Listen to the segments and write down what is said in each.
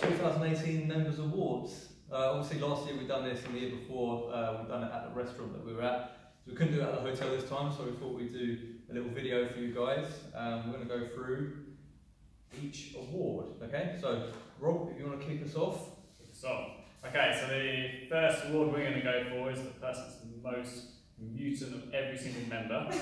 2018 Members Awards. Uh, obviously, last year we've done this, and the year before uh, we've done it at the restaurant that we were at. So we couldn't do it at the hotel this time, so we thought we'd do a little video for you guys. Um, we're going to go through each award. Okay, so Rob, if you want to kick us off. So, okay, so the first award we're going to go for is the person's most mutant of every single member.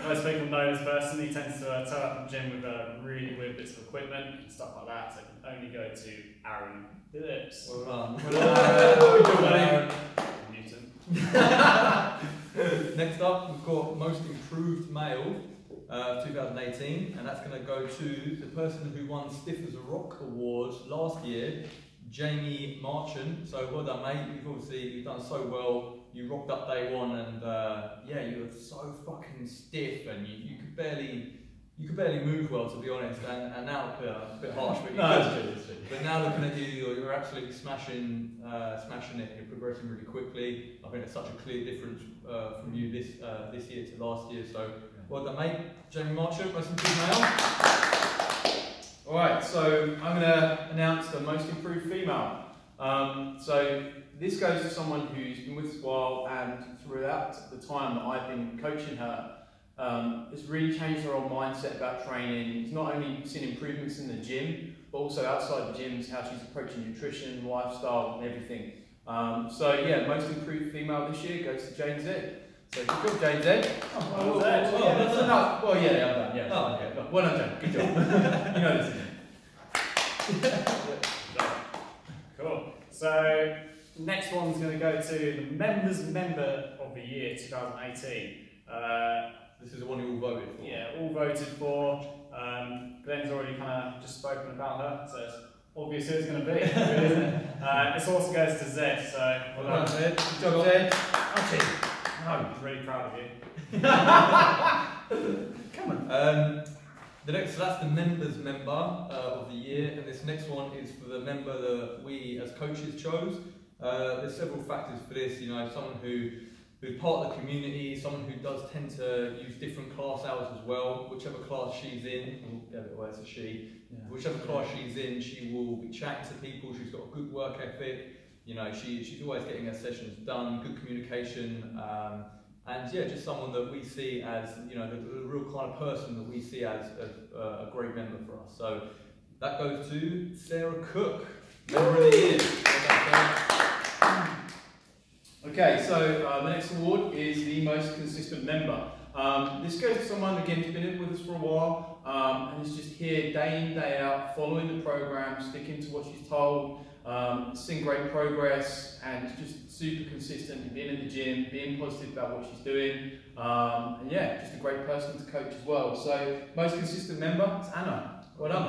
Most people know this person. He tends to uh, turn up the gym with uh, really weird bits of equipment and stuff like that. So it can only go to Aaron Phillips. Well done. Well done. Mutant. Next up, we've got Most Improved Male uh, 2018, and that's going to go to the person who won Stiff as a Rock Award last year, Jamie Marchant. So well done, mate. You've obviously you've done so well. You rocked up day one, and uh, yeah, you were so fucking stiff, and you, you could barely. You could barely move well, to be honest, and, and now uh, a bit harsh, but you No, could. But now looking at you, you're, you're absolutely smashing, uh, smashing it. You're progressing really quickly. I think it's such a clear difference uh, from you this uh, this year to last year. So well done, mate. Jamie Marchant, most improved male. All right, so I'm going to announce the most improved female. Um, so this goes to someone who's been with us a while and throughout the time that I've been coaching her, um, it's really changed her whole mindset about training. It's not only seen improvements in the gym, but also outside the gyms, how she's approaching nutrition, lifestyle, and everything. Um, so yeah, most improved female this year goes to Jane Z. So good job, Jane Z. Oh, well well, done. well, yeah, well that's enough. Well, yeah, yeah, I'm done. Yeah, Oh, okay. Well done, Jane. Good job. you know this. Cool. So, next one's going to go to the Members Member of the Year 2018. Uh, This is the one you all voted for. Yeah, all voted for. Um, Glenn's already kind of just spoken about her, so it's obvious who it's going to be. really, isn't it? uh, this also goes to Zed, so well Well done, done. Ed. Good job, Zed. I'm just really proud of you. Come on. Um, the next, so that's the members member uh, of the year, and this next one is for the member that we as coaches chose. Uh, there's several factors for this. You know, someone who who's part of the community, someone who does tend to use different class hours as well. Whichever class she's in, oh, yeah, well, it's a she. Whichever class she's in, she will be chatting to people. She's got a good work ethic. You know, she, she's always getting her sessions done. Good communication. Um, and yeah, just someone that we see as you know the, the real kind of person that we see as, as uh, a great member for us. So that goes to Sarah Cook, member of the year. Well done. Okay, so uh, the next award is the most consistent member. Um, this goes to someone again who's been in with us for a while um, and is just here day in day out, following the program, sticking to what she's told, um, seeing great progress, and just super consistent, being in the gym, being positive about what she's doing, um, and yeah, just a great person to coach as well. So most consistent member is Anna. Well done.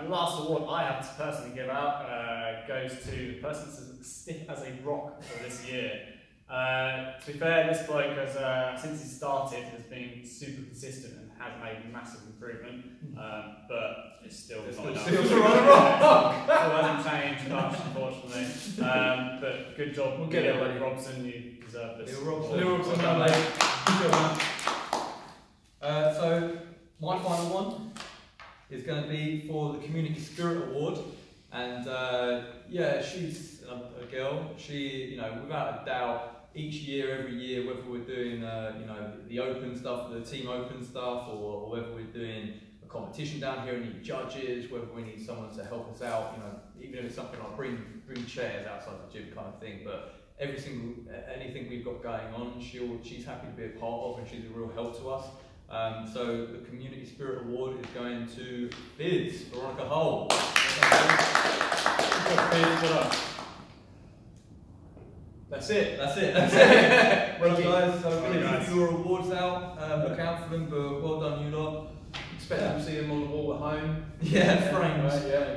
Uh, the last award I have to personally give out uh, goes to the person that's as stiff as a rock for this year. Uh, to be fair, this bloke has, uh, since he started, has been super consistent and has made massive improvement, um, but it's still It's not still- enough. still on the rock. Still hasn't changed much, unfortunately. Um, but good job, We'll get it, Leo. Robson. You deserve this. Leo Robson. Leo Robson, Well done, mate. mate. Good job, man. Uh, so my final one is going to be for the Community Spirit Award, and uh, yeah, she's a, a girl. She, you know, without a doubt, each year, every year, whether we're doing, uh, you know, the open stuff, the team open stuff, or, or whether we're doing a competition down here and need judges, whether we need someone to help us out, you know, even if it's something like bring bring chairs outside the gym kind of thing, but every single anything we've got going on, she'll she's happy to be a part of, and she's a real help to us. Um, so the Community Spirit Award is going to Biz Veronica Hull. Good job, Piers. Well done. That's it. That's it. That's it. well, guys, so Well, please guys. keep your awards out. Um, look out for them, but well done, you lot. Expect them to see them on the wall at home. Yeah, frames. Right, yeah.